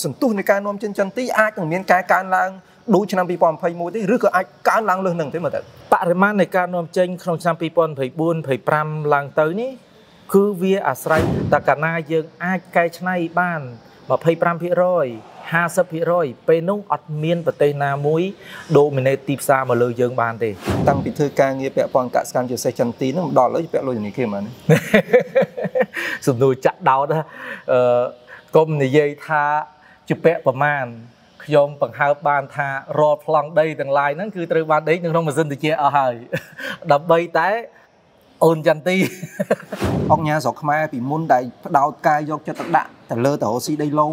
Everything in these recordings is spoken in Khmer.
សន្ទុះនៃការនាំចិនចន្ទទីអាចនឹងមានការកើនឡើងដូចឆ្នាំ2021ទេឬក៏អាចកើនឡើងលើសនឹងទេមើលទៅបរិមាណនៃការនាំចេញក្នុងឆ្នាំ2024 25ឡើងទៅនេះគឺវាអាស្រ័យតកាណាយើងអាចកែច្នៃបាន25% 50%ពេលនោះអត់មានប្រទេសណាមួយ dominate ទីផ្សារមកលើយើងបានទេតាំងពីធ្វើការងារពាក់ព័ន្ធកសកម្មជាសេះចន្ទីនឹងដល់ហើយពាក់លុយធនាគារមកសំណួរចាក់ដោតអឺកុំនិយាយថា ជាពាក់ប្រមាណខ្ញុំបង្ហើបបានថារាល់ប្លង់ដីទាំងឡាយហ្នឹងគឺត្រូវបានដេកនៅក្នុងម៉ាស៊ីនត្រជាអស់ហើយដើម្បីតែអូនចន្ទីអង្គញាស្រុកខ្មែរពីមុនដែលផ្ដោតកាយយកចិត្តទៅដាក់ទៅលើតរស៊ីដីឡូ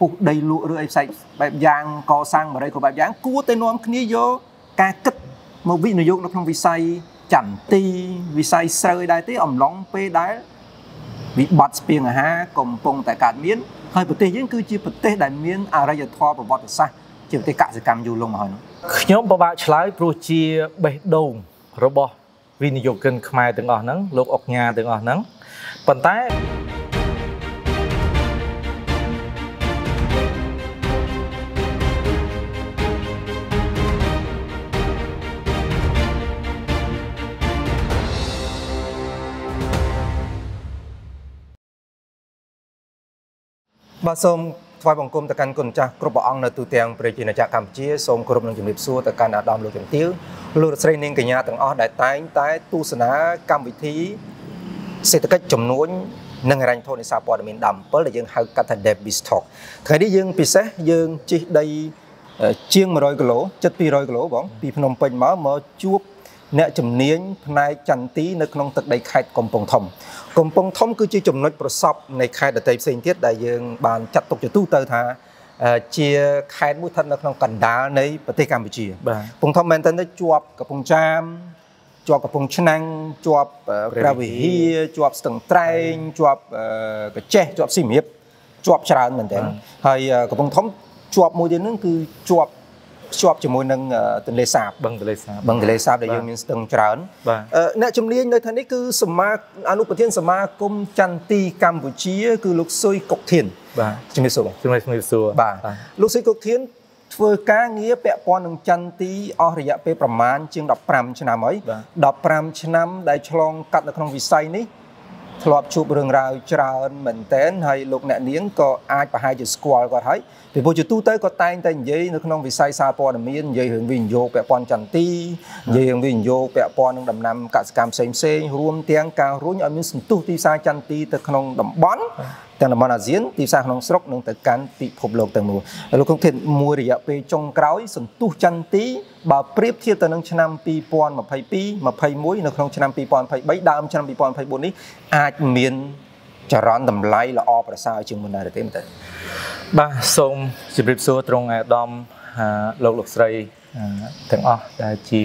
ពុះដីលក់ឬអីផ្សេងបែបយ៉ាងកសាងបរិយាក៏បែបយ៉ាងគួរតែនាំគ្នាយកការគិតមកវិនិយោគនៅក្នុងវិស័យចន្ទីវិស័យស្រូវដែរទេអំឡុងពេលដែលវិបត្តិស្ពាងអាហារកំពុងតែកើតមាន ហើយប្រទេសយើងគឺជាប្រទេសដែលមានអរិយធម៌ប្រវត្តិសាស្ត្រជាប្រទេសកសិកម្មយូរលង់មកហើយខ្ញុំពិបាកឆ្លើយព្រោះជាបេះដូងរបស់វិនិយោគិនខ្មែរទាំងអស់ហ្នឹងលោកអុកញ៉ាទាំងអស់ហ្នឹងប៉ុន្តែ បាទសូមថ្វាយបង្គំទៅកាន់គុណចាស់គ្រប់ព្រះអង្គនៅទូទាំងប្រជាណាចក្រកម្ពុជាសូមគោរពនឹងជំរាបសួរទៅកាន់អាដាមលោកជំទាវលោកស្រីនាងកញ្ញាទាំងអស់ដែលតែងតែទស្សនាកម្មវិធីសេដ្ឋកិច្ចចំនួននិងរញ្ញធននេសាព័ត៌មាន17ដែលយើងហៅកាត់ថា Debit Stock ថ្ងៃនេះយើងពិសេសយើងជិះដីជាង100គីឡូចិត្ត200គីឡូបងពីភ្នំពេញមកមកជួប អ្នកជំនាញផ្នែកចន្ទទីនៅក្នុងទឹកដីខេត្តកំពង់ធំកំពង់ធំគឺជាចំណុចប្រសពនៃខេត្តដទៃផ្សេងទៀតដែលយើងបានចាត់ទុកជាទូទៅថាជាខេត្តមួយស្ថិតនៅក្នុងកណ្ដាលនៃប្រទេសកម្ពុជាបាទកំពង់ធំមែនតើជាប់កំពង់ចាមជាប់កំពង់ឆ្នាំងជាប់ព្រះវិហារជាប់ស្ទឹងត្រែងជាប់កញ្ចេះជាប់ស៊ីមរៀបជាប់ច្រើនមែនតើហើយកំពង់ធំជាប់មួយទៀតហ្នឹងគឺជាប់ ភ្ជាប់ជាមួយនឹងទន្លេសាបបឹងទន្លេសាបបឹងទន្លេសាបដែលយើងមានស្ទឹងច្រើនអ្នកជំនាញនៅថានេះគឺសមាអនុប្រធានសមាគមចន្ទទីកម្ពុជា គឺលោកសុយកុកធានបាទជំរាបសួរជំរាបសួរបាទលោកសុយកុកធានធ្វើការងារពាក់ព័ន្ធនឹងចន្ទទីអស់រយៈពេលប្រមាណជាង15ឆ្នាំហើយ15ឆ្នាំដែលឆ្លងកាត់នៅក្នុងវិស័យនេះ ធ្លាប់ជួបរឿងរ៉ាវច្រើនមែនតែនហើយលោកអ្នកនាងក៏អាចប្រហែលជាស្គាល់គាត់ហើយពីព្រោះជាទូទៅគាត់តែងតែនិយាយនៅក្នុងវិស័យសារព័ត៌មាននិយាយរឿងវិនិយោគពាក់ព័ន្ធចន្ទទីនិយាយរឿងវិនិយោគពាក់ព័ន្ធនឹងដំណាំកសិកម្មផ្សេងផ្សេងរួមទាំងការរុញឲ្យមានសន្ទុះទីផ្សារចន្ទទីទៅក្នុងតំបន់ ទាំងតំបន់អាស៊ានទីផ្សារក្នុងស្រុកនិងទៅកាន់ពិភពលោកទាំងមូលលោកគង់ធានមួយរយៈពេលចុងក្រោយសន្ទុះចន្ទទីបើប្រៀបធៀបទៅនឹងឆ្នាំ2022 21នៅក្នុងឆ្នាំ2023ដើមឆ្នាំ2024នេះអាចមានចរន្តតម្លៃល្អប្រសើរជាងមុនដែរទេមែនទេបាទសូមជម្រាបសួរត្រង់អាដាមលោកលោកស្រីទាំងអស់ដែលជា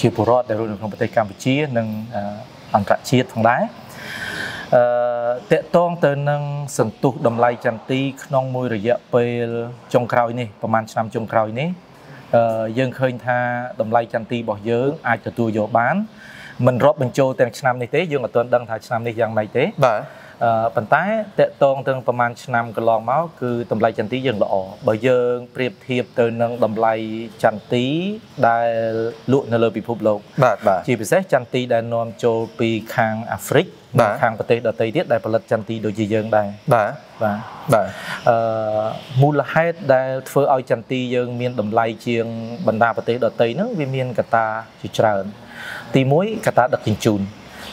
ជាពលរដ្ឋដែលរស់នៅក្នុងប្រទេសកម្ពុជានិងអន្តរជាតិផងដែរអឺ តកតងទៅនឹងសន្ទុះតម្លៃចន្ទទីក្នុងមួយរយៈពេលចុងក្រោយនេះប្រហែលឆ្នាំចុងក្រោយនេះអឺយើងឃើញថាតម្លៃចន្ទទីរបស់យើងអាចទទួលយកបានមិនរាប់បញ្ចូលទាំងឆ្នាំនេះទេយើងអត់ទាន់ដឹងថាឆ្នាំនេះយ៉ាងម៉េចទេបាទ ប៉ុន្តែតកតងទាំងប្រហែលឆ្នាំកន្លងមកគឺតម្លៃចន្ទទីយើងល្អបើយើងប្រៀបធៀបទៅនឹងតម្លៃចន្ទទីដែលលក់នៅលើពិភពលោកបាទបាទជាពិសេសចន្ទទីដែលនាំចូលពីខាងអាហ្វ្រិកខាងប្រទេសដទៃទៀតដែលផលិតចន្ទទីដូចជាយើងដែរបាទបាទបាទអឺមូលហេតុដែលធ្វើឲ្យចន្ទទីយើងមានតម្លៃជាងបណ្ដាប្រទេសដទៃហ្នឹងវាមានកត្តាជាច្រើន ទី1កត្តាដឹកជញ្ជូន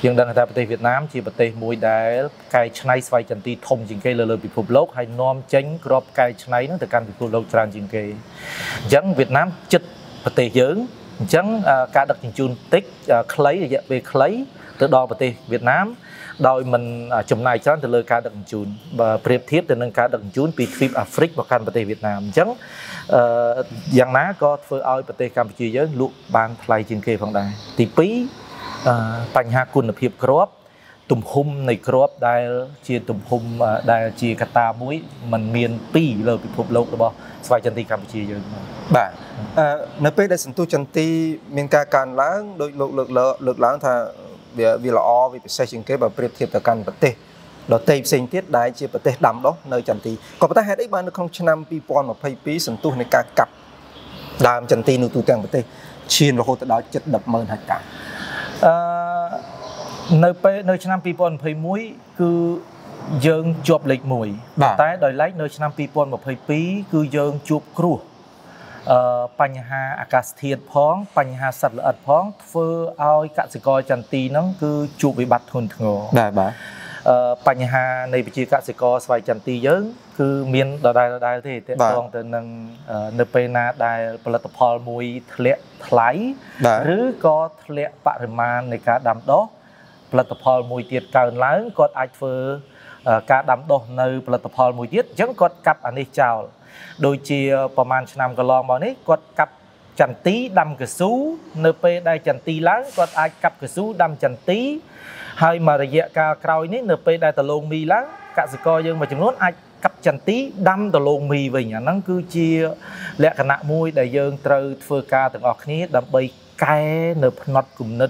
យើងដឹងថាប្រទេសវៀតណាមជាប្រទេសមួយដែលកែច្នៃស្វ័យចន្ទីធំជាងគេលើលើពិភពលោកហើយនាំចេញក្របកែច្នៃហ្នឹងទៅកាន់ពិភពលោកច្រើនជាងគេអញ្ចឹងវៀតណាមចិត្តប្រទេសយើងអញ្ចឹងការដឹកជញ្ជូនតិចខ្លីរយៈពេលខ្លីទៅដល់ប្រទេសវៀតណាមដោយមិនចំណាយច្រើនទៅលើការដឹកជញ្ជូនបើប្រៀបធៀបទៅនឹងការដឹកជញ្ជូនពីទ្វីបអាហ្វ្រិកមកកាន់ប្រទេសវៀតណាមអញ្ចឹងអឺយ៉ាងណាក៏ធ្វើឲ្យប្រទេសកម្ពុជាយើងលក់បានថ្លៃជាងគេផងដែរទី2 បញ្ហាគុណភាពគ្រាប់ទំហំនៃគ្រាប់ដែលជាទំហំដែលជាកត្តាមួយมันមានពីរលើពិភពលោករបស់ស្វ័យចន្ទីកម្ពុជាយើងបាទនៅពេលដែលសន្ទុះចន្ទីមានការកើនឡើងដោយលោកលើកលើកឡើងថាវាវាល្អវាពិសេសជាងគេបើប្រៀបធៀបទៅកាន់ប្រទេសដទៃផ្សេងទៀតដែលជាប្រទេសដាំដុះនៅចន្ទទីក៏ប៉ុន្តែហេតុអីបាននៅក្នុងឆ្នាំ2022សន្ទុះនៃការកាប់ដើមចន្ទទីនៅទូទាំងប្រទេសឈានរហូតដល់ជិត100000ហិកតា អឺនៅពេលនៅឆ្នាំ2021គឺយើងជាប់លេខ1តែដោយឡែកនៅឆ្នាំ2022គឺយើងជួបគ្រោះអឺបញ្ហាអាកាសធាតុផង បញ្ហាសត្វល្អិតផងធ្វើឲ្យកសិករចន្ទទីហ្នឹងគឺជួបវិបត្តិធ្ងន់ធ្ងរបាទបាទអឺ បញ្ហានៃវិជាកសិករស្វ័យចន្ទទីយើង គឺមានដដែលដដែលទេតកតងទៅនឹងនៅពេលណាដែលផលិតផលមួយធ្លាក់ថ្លៃឬក៏ធ្លាក់បរិមាណនៃការដាំដុះផលិតផលមួយទៀតកើនឡើងគាត់អាចធ្វើការដាំដុះនៅផលិតផលមួយទៀតអញ្ចឹងគាត់កាប់អានេះចោលដូចជាប្រហែលឆ្នាំកន្លងមកនេះគាត់កាប់ចន្ទីដាំកស៊ូនៅពេលដែលចន្ទីឡើងគាត់អាចកាប់កស៊ូដាំចន្ទី ហើយមករយៈកាលក្រោយនេះនៅពេលដែលដលងមីឡើងកសិករយើងមួយចំនួនអាចកាប់ចន្ទីដាំដលងមីវិញអាហ្នឹងគឺជាលក្ខណៈមួយដែលយើងត្រូវធ្វើការទាំងអស់គ្នាដើម្បីកែនៅផ្នត់គំនិត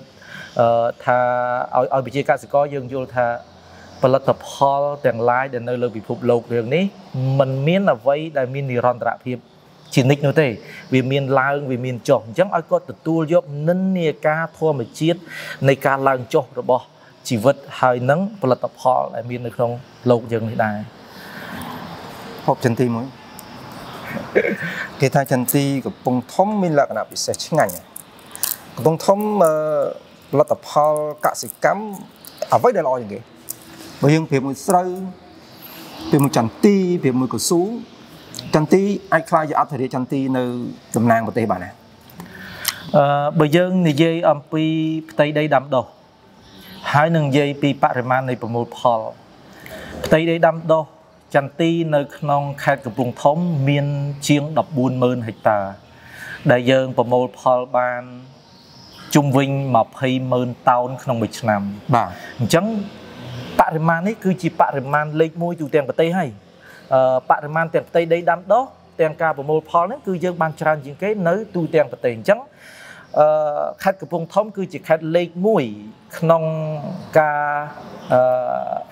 ថាឲ្យឲ្យវិជាកសិករយើងយល់ថាផលិតផលទាំងឡាយដែលនៅលើពិភពលោករឿងនេះมันមានអ្វីដែលមាននិរន្តរភាពជានិច្ចនោះទេ វាមានឡើងវាមានចុះអញ្ចឹងឲ្យគាត់ទទួលយកនិន្នាការធម្មជាតិនៃការឡើងចុះរបស់ ជីវិតហើយនឹងផលិតផលដែលមាននៅក្នុងលោកយើងនេះដែរហូបចន្ទីមួយគេថាចន្ទីកំពង់ធំមានលក្ខណៈពិសេសឆ្ងាញ់កំពង់ធំផលិតផលកសិកម្មអ្វីដែលល្អជាងគេបើយើងប្រៀបមួយស្រូវប្រៀបមួយចន្ទីប្រៀបមួយកស៊ូចន្ទីអាចខ្លាយជាអធិរាជចន្ទីនៅតំណាងប្រទេសបានណាអឺបើយើងនិយាយអំពីផ្ទៃដីដាំដុះ ហើយនឹងនិយាយពីបរិមាណនៃប្រមូលផលផ្ទៃដីដាំដុះចន្ទីនៅក្នុងខេត្តកំពង់ធំមានជាង140,000ហិកតា ដែលយើងប្រមូលផលបានជុំវិញ20,000តោនក្នុងមួយឆ្នាំបាទអញ្ចឹងបរិមាណនេះគឺជាបរិមាណលេខ1ទូទាំងប្រទេសហើយអឺបរិមាណទាំងផ្ទៃដីដាំដុះទាំងការប្រមូលផលហ្នឹងគឺយើងបានច្រើនជាងគេនៅទូទាំងប្រទេសអញ្ចឹង អឺខេត្តកំពង់ធំ គឺជាខេត្តលេខ1ក្នុងការអឺ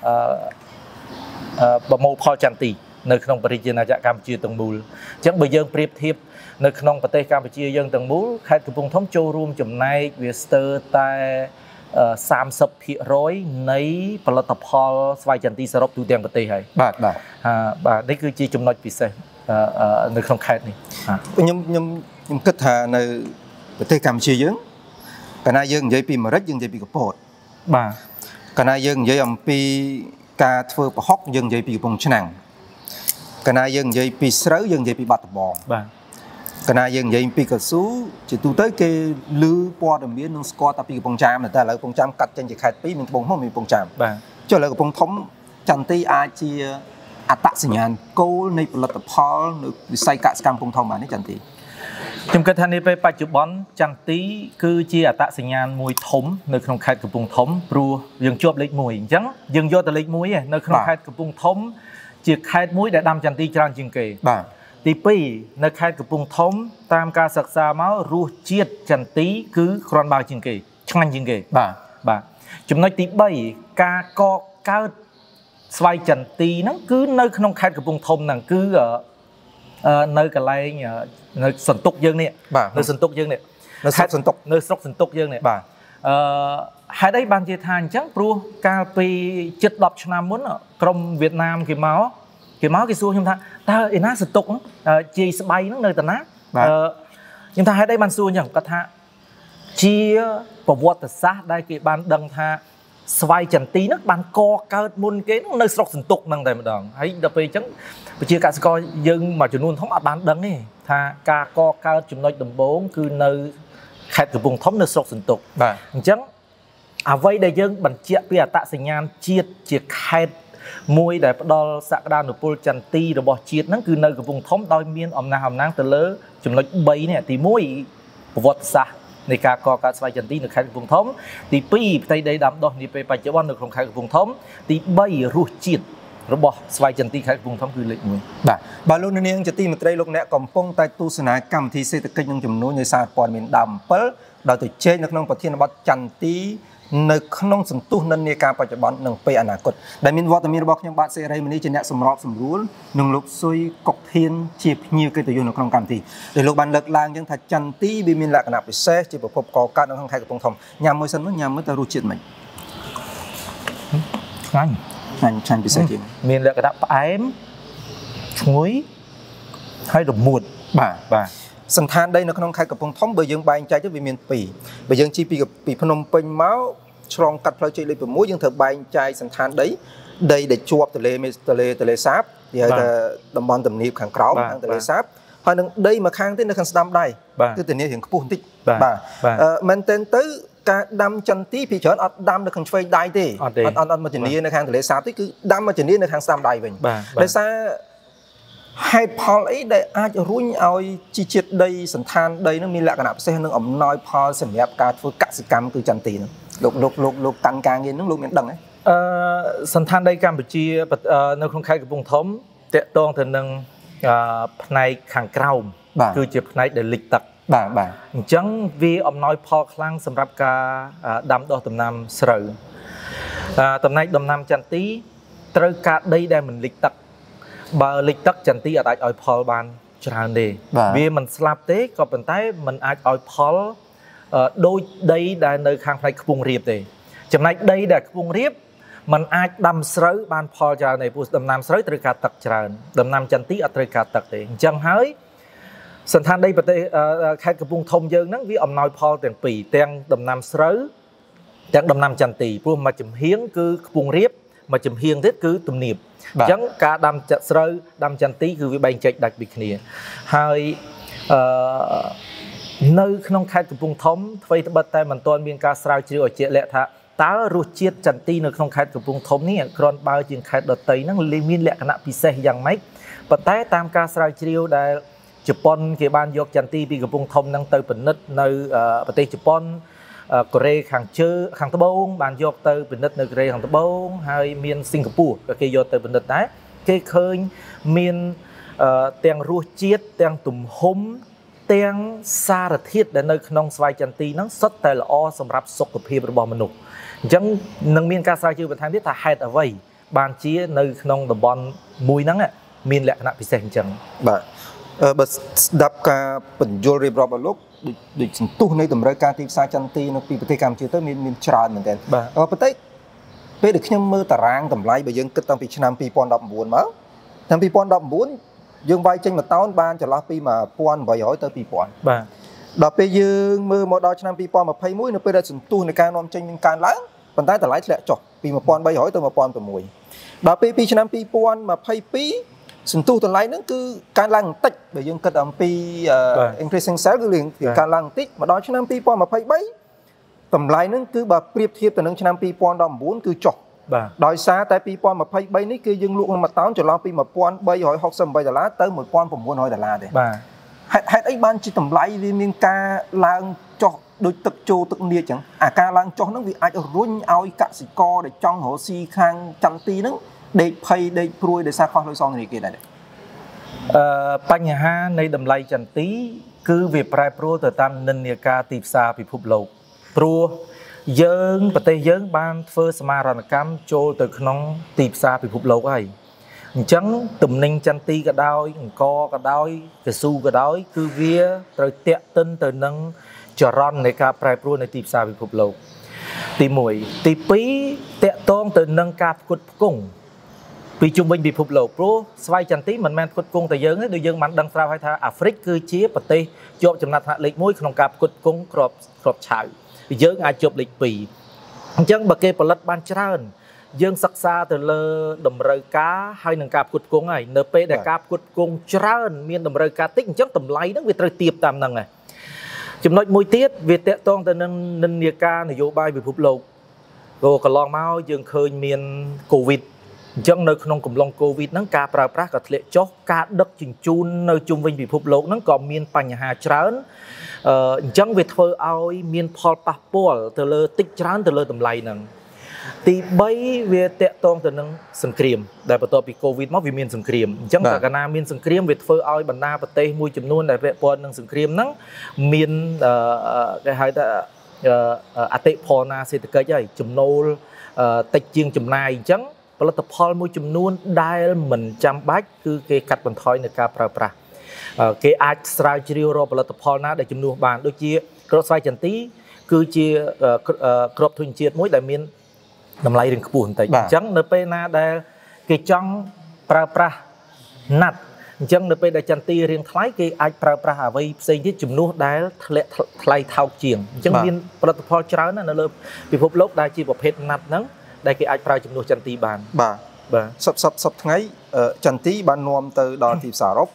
អឺប្រមូលផលចន្ទទីនៅក្នុងប្រជាណាចក្រកម្ពុជាទាំងមូលអញ្ចឹងបើយើងប្រៀបធៀបនៅក្នុងប្រទេសកម្ពុជាយើងទាំងមូលខេត្តកំពង់ធំចូលរួមចំណែកវាស្ទើរតែ30%នៃផលិតផលស្វាយចន្ទីសរុបទូទាំងប្រទេសហើយបាទបាទបាទនេះគឺជាចំណុចពិសេសនៅក្នុងខេត្តនេះខ្ញុំខ្ញុំខ្ញុំគិតថានៅ ប្រទេសកម្ពុជាយើងកាលណាយើងនិយាយពីអាមេរិកយើងនិយាយពីកពតបាទកាលណាយើងនិយាយអំពីការធ្វើប្រហុកយើងនិយាយពីកំពង់ឆ្នាំងកាលណាយើងនិយាយពីស្រូវយើងនិយាយពីបាត់ដំបងបាទកណាយើងនិយាយពីកស៊ូជាទូទៅគេលឺព័ត៌មាននឹងស្គាល់តែពីកំពង់ចាមតែឥឡូវកំពង់ចាមកាត់ចេញជាខេត្ត2មានកំពង់ធំមានកំពង់ចាមបាទចុះឥឡូវកំពង់ធំចន្ទទីអាចជាអត្តសញ្ញាណគោលនៃផលិតផលនៅវិស័យកសិកម្មកំពង់ធំបាននេះចន្ទទី ខ្ញុំគិតថានេះពេលបច្ចុប្បន្នចន្ទទីគឺជាអត្តសញ្ញាណមួយធំនៅក្នុងខេត្តកំពង់ធំព្រោះយើងជាប់លេខ1អញ្ចឹងយើងយកតែលេខ1ឯនៅក្នុងខេត្តកំពង់ធំ ជាខេត្តមួយដែលដាំចន្ទទីច្រើនជាងគេបាទទី2នៅខេត្តកំពង់ធំ តាមការសិក្សមករសជាតិចន្ទីគឺគ្រាន់បើជាងគេឆ្ងាញ់ជាងគេបាទបាទចំណុចទី3ការកកើតស្វ័យចន្ទីហ្នឹងគឺនៅក្នុងខេត្តកំពង់ធំហ្នឹងគឺ នៅកន្លែងនៅសន្ទុកយើងនេះនៅសន្ទុកយើងនេះនៅស្រុកសន្ទុកនៅស្រុកសន្ទុកយើងនេះបាទអឺហេតុអីបានជាថាអញ្ចឹងព្រោះកាលពីជិត10ឆ្នាំមុនក្រុមវៀតណាមគេមកគេមកគេសួរខ្ញុំថាតើឯណាសតុកជាយស្បៃហ្នឹងនៅតាណាខ្ញុំថាហេតុអីបានសួរអញ្ចឹងគាត់ថាជាប្រវត្តិសាស្ត្រដែលគេបានដឹងថា ស្វ័យចន្ទីហ្នឹងបានកកើតមុនគេហ្នឹងនៅស្រុកសន្ទុកហ្នឹងតែម្ដងហើយដល់ពេលអញ្ចឹងប្រជាកសិករយើងមួយចំនួនធំអត់បានដឹងទេថាការកកើតចំណុចដំបូងគឺនៅខេត្តកំពង់ធំនៅស្រុកសន្ទុកបាទអញ្ចឹងអ្វីដែលយើងបញ្ជាក់ពីអត្តសញ្ញាណជាតិជាខេត្តមួយដែលផ្ដល់សក្តានុពលចន្ទីរបស់ជាតិហ្នឹងគឺនៅកំពង់ធំដោយមានអំណះអំណាងទៅលើចំណុច3នេះទី1ប្រវត្តិសាស្ត្រ នៃការកកើតស្វ័យចន្ទីនៅខេត្តកំពង់ធំទី2ផ្ទៃដីដាំដុះនាពេលបច្ចុប្បន្ននៅក្នុងខេត្តកំពង់ធំទី3រសជាតិរបស់ស្វ័យចន្ទីខេត្តកំពង់ធំគឺលេខ1បាទបាទលោកនាងជាទីមេត្រីលោកអ្នកកំពុងតែទស្សនាកម្មវិធីសេដ្ឋកិច្ចនិងជំនួញនៃសារព័ត៌មានដើម7ដោយទៅជែកនៅក្នុងប្រធានបទចន្ទី នៅក្នុងសន្ទុះនិន្នាការបច្ចុប្បន្ននិងពេលអនាគតដែលមានវត្តមានរបស់ខ្ញុំបាទសេរីមនីជាអ្នកសម្របសម្រួលនិងលោកស៊ុយកុកធានជាភ្ញៀវកិត្តិយសនៅក្នុងកម្មវិធីដែលលោកបានលើកឡើងយ៉ាងថាចន្ទទីវាមានលក្ខណៈពិសេសជាប្រភពកកើតនៅក្នុងខេត្តកំពង់ធំញ៉ាំមួយសិនមកញ៉ាំមើលទៅរសជាតិមិនឆ្ងាញ់ឆ្ងាញ់ឆ្ងាញ់ពិសេសជាងមានលក្ខណៈផ្អែមឈ្ងុយហើយរមួតបាទបាទ សន្តានដីនៅក្នុងខេត្តកំពង់ធំបើយើងបែងចែកទៅវាមាន2បើយើងជិះពីពីភ្នំពេញមកឆ្លងកាត់ផ្លូវជាតិលេខ6យើងត្រូវបែងចែកសន្តានដីដីដែលជាប់ទន្លេទន្លេទន្លេសាបគេហៅថាតំបន់ទំនាបខាងក្រោមខាងទន្លេសាបហើយនឹងដីមួយខាងទៀតនៅខាងស្ដាំដៃគឺទន្លេរៀងខ្ពស់បន្តិចបាទមែនទែនទៅការដាំចន្ទីពីច្រើនអត់ដាំនៅខាងឆ្វេងដៃទេអត់អត់អត់មកជំនាញនៅខាងទន្លេសាបទេគឺដាំមកជំនាញនៅខាងស្ដាំដៃវិញដោយសារ ហេតុផលអីដែលអាចរុញឲ្យជីជាតិដីសន្តានដីនឹងមានលក្ខណៈពិសេសនឹងអំណោយផលសម្រាប់ការធ្វើកសិកម្មគឺចន្ទទីនឹងលោកលោកលោកលោកកាន់ការងារនឹងលោកមានដឹងទេអឺសន្តានដីកម្ពុជានៅក្នុងខេត្តកំពង់ធំតកតងទៅនឹងផ្នែកខាងក្រោមគឺជាផ្នែកដែលលិចទឹកបាទបាទអញ្ចឹងវាអំណោយផលខ្លាំងសម្រាប់ការដាំដុះដំណាំស្រូវតំណែងដំណាំចន្ទទីត្រូវការដីដែលមិនលិចទឹក បើលិចទឹកចន្ទីអាចឲ្យផលបានច្រើនទេវាមិនស្លាប់ទេក៏ប៉ុន្តែมันអាចឲ្យផលដូចដីដែលនៅខាងផ្នែកខ្ពង់រាបទេចំណែកដីដែលខ្ពង់រាបมันអាចដាំស្រូវបានផលច្រើនទេព្រោះដំណាំស្រូវត្រូវការទឹកច្រើនដំណាំចន្ទីអត់ត្រូវការទឹកទេអញ្ចឹងហើយសន្តានដីប្រទេសខេត្តកំពង់ធំយើងហ្នឹងវាអំណោយផលទាំងពីរទាំងដំណាំស្រូវទាំងដំណាំចន្ទីព្រោះមួយចំហៀងគឺខ្ពង់រាប មួយចំហៀងទៀតគឺទំនាបអញ្ចឹងការដាំចាក់ស្រូវដាំចន្ទីគឺវាបែងចែកដាច់ពីគ្នាហើយអឺនៅក្នុងខេត្តកំពង់ធំអ្វីត្បិតតែមិនទាន់មានការស្រាវជ្រាវឲ្យជាក់លាក់ថាតើរសជាតិចន្ទីនៅក្នុងខេត្តកំពង់ធំនេះគ្រាន់បើជាងខេត្តដទៃហ្នឹងមានលក្ខណៈពិសេសយ៉ាងម៉េចប៉ុន្តែតាមការស្រាវជ្រាវដែលជប៉ុនគេបានយកចន្ទីពីកំពង់ធំហ្នឹងទៅពិនិត្យនៅប្រទេសជប៉ុន កូរ៉េខាងជើខាងត្បូងបានយកទៅពិនិត្យនៅកូរ៉េខាងត្បូងហើយមានសិង្ហបុរីក៏គេយកទៅពិនិត្យដែរគេឃើញមានទាំងរសជាតិទាំងទំហំទាំងសារធាតុដែលនៅក្នុងស្វាយចន្ទីហ្នឹងសុទ្ធតែល្អសម្រាប់សុខភាពរបស់មនុស្សអញ្ចឹងនឹងមានការស្រាវជ្រាវបន្ថែមទៀតថាហេតុអ្វីបានជានៅក្នុងតំបន់មួយហ្នឹងមានលក្ខណៈពិសេសអញ្ចឹងបាទបើស្ដាប់ការបញ្យលរៀបរាប់របស់លោក ដូចសន្ទុះនៃតម្រូវការទីផ្សារចន្ទទីនៅពីប្រទេសកម្ពុជាទៅមានមានច្រើនមែនទែនប៉ុន្តែពេលដែលខ្ញុំមើលតារាងតម្លៃបើយើងគិតតាំងពីឆ្នាំ2019មកឆ្នាំ2019យើងវាយចេញមួយតោនបានចន្លោះពី1800ទៅ2000បាទដល់ពេលយើងមើលមកដល់ឆ្នាំ2021នៅពេលដែលសន្ទុះនៃការនាំចេញមានកើនឡើងប៉ុន្តែតម្លៃធ្លាក់ចុះពី1300ទៅ1600ដល់ពេលពីឆ្នាំ2022 សន្ទុះតម្លៃហ្នឹងគឺកើនឡើងបន្តិចបើយើងគិតអំពី increasing sale គឺកើនឡើងបន្តិចមកដល់ឆ្នាំ2023តម្លៃហ្នឹងគឺបើប្រៀបធៀបទៅនឹងឆ្នាំ2019គឺចុះបាទដោយសារតែ2023នេះគឺយើងលក់ក្នុងមួយតោនចន្លោះពី1368ដុល្លារទៅ1900ដុល្លារទេបាទហេតុហេតុអីបានជាតម្លៃវាមានការឡើងចុះដូចទឹកជោទឹកនៀកចឹងអាការឡើងចុះហ្នឹងវាអាចរុញឲ្យកសិករដែលចង់រកស៊ីខាងចន្ទទីហ្នឹង ដេកភ័យដេកព្រួយដោយសារខុសលុយសងធនាគារដែរអឺបញ្ហានៃតម្លៃចន្ទី គឺវាប្រែប្រួលទៅតាមនិន្នាការទីផ្សារពិភពលោកព្រោះយើងប្រទេសយើង បានធ្វើសមារណកម្មចូលទៅក្នុងទីផ្សារពិភពលោកហើយអញ្ចឹងទំនិញចន្ទីក៏ដោយអង្គក៏ដោយកស៊ូក៏ដោយ គឺវាត្រូវតាក់ទិនទៅនឹងចរន្តនៃការប្រែប្រួលនៃទីផ្សារពិភពលោកទី1ទី2តាក់ទងទៅនឹងការផ្គត់ផ្គង់ ពីជុំវិញពិភពលោកព្រោះស្វ័យចន្ទីមិនមែនផ្គត់ផ្គង់តែយើងទេដូចយើងបានដឹងស្រាប់ហើយថាអាហ្វ្រិកគឺជាប្រទេសជាប់ចំណាត់ថ្នាក់លេខ1ក្នុងការផ្គត់ផ្គង់ក្របក្របឆៅយើងអាចជាប់លេខ2អញ្ចឹងបើគេផលិតបានច្រើនយើងសិក្សាទៅលើតម្រូវការហើយនឹងការផ្គត់ផ្គង់ហើយនៅពេលដែលការផ្គត់ផ្គង់ច្រើនមានតម្រូវការតិចអញ្ចឹងតម្លៃហ្នឹងវាត្រូវទៀបតាមហ្នឹងហើយចំណុចមួយទៀតវាតកតងទៅនឹងនិន្នាការនយោបាយពិភពលោកក៏កន្លងមកយើងឃើញមានកូវីដ អញ្ចឹងនៅក្នុងកំឡុងកូវីដហ្នឹងការប្រើប្រាស់ក៏ធ្លាក់ចុះការដឹកជញ្ជូននៅជុំវិញពិភពលោកហ្នឹងក៏មានបញ្ហាច្រើនអញ្ចឹងវាធ្វើឲ្យមានផលប៉ះពាល់ទៅលើតិចច្រើនទៅលើតម្លៃហ្នឹងទី3វាតកតងទៅនឹងសង្គ្រាមដែលបន្ទាប់ពីកូវីដមកវាមានសង្គ្រាមអញ្ចឹងតែកាលណាមានសង្គ្រាមវាធ្វើឲ្យបណ្ដាប្រទេសមួយចំនួនដែលពាក់ព័ន្ធនឹងសង្គ្រាមហ្នឹងមានគេហៅថាអតិផលណាសេដ្ឋកិច្ចហើយចំណូលតិចជាងចំណាយអញ្ចឹង ផលិតផលមួយចំនួនដែលមិនចាំបាច់គឺគេកាត់បន្ថយនៅការប្រើប្រាស់គេអាចស្រាវជ្រាវរកផលិតផលណាដែលជំនួសបានដូចជាក្រូចស្វាយចន្ទី គឺជាក្របធញ្ញជាតិមួយដែលមានតម្លៃរៀងខ្ពស់បន្តិចអញ្ចឹងនៅពេលណាដែលគេចង់ប្រើប្រាស់ណាត់អញ្ចឹងនៅពេលដែលចន្ទីរៀងថ្លៃគេអាចប្រើប្រាស់អ្វីផ្សេងទៀតជំនួសដែលធ្លាក់ថ្លៃថោកជាងអញ្ចឹងមានផលិតផលច្រើនណាស់នៅលើពិភពលោកដែលជាប្រភេទណាត់ហ្នឹង ដែលគេអាចប្រើជំនួសចន្ទីបានបាទបាទសពសពសពថ្ងៃចន្ទីបាននាំទៅដល់ទីផ្សារអឺរ៉ុប